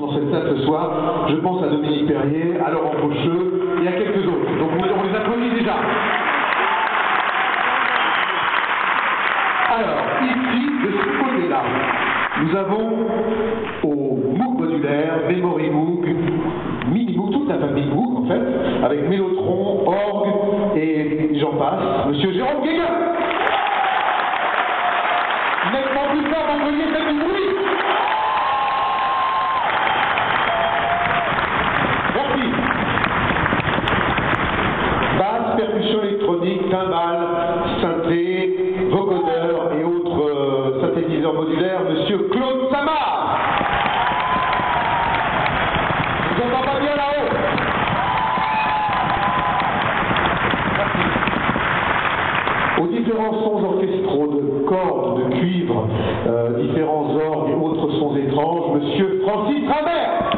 dans cette salle ce soir. Je pense à Dominique Perrier, à Laurent Faucheux et à quelques autres. Donc on les applaudit déjà. Alors, ici, de ce côté-là, nous avons au MOOC modulaire, Memory MOOC, Mini MOOC, toute la famille MOOC en fait, avec Mélotron, Org et j'en passe, Monsieur Jérôme Guéguin. Plus faites du bruit. Timbales, synthé, vocodeur et autres euh, synthétiseurs modulaires, Monsieur Claude Samar. Vous entends pas bien là-haut? Aux différents sons orchestraux de cordes, de cuivre, euh, différents orgues et autres sons étranges, Monsieur Francis Ravel.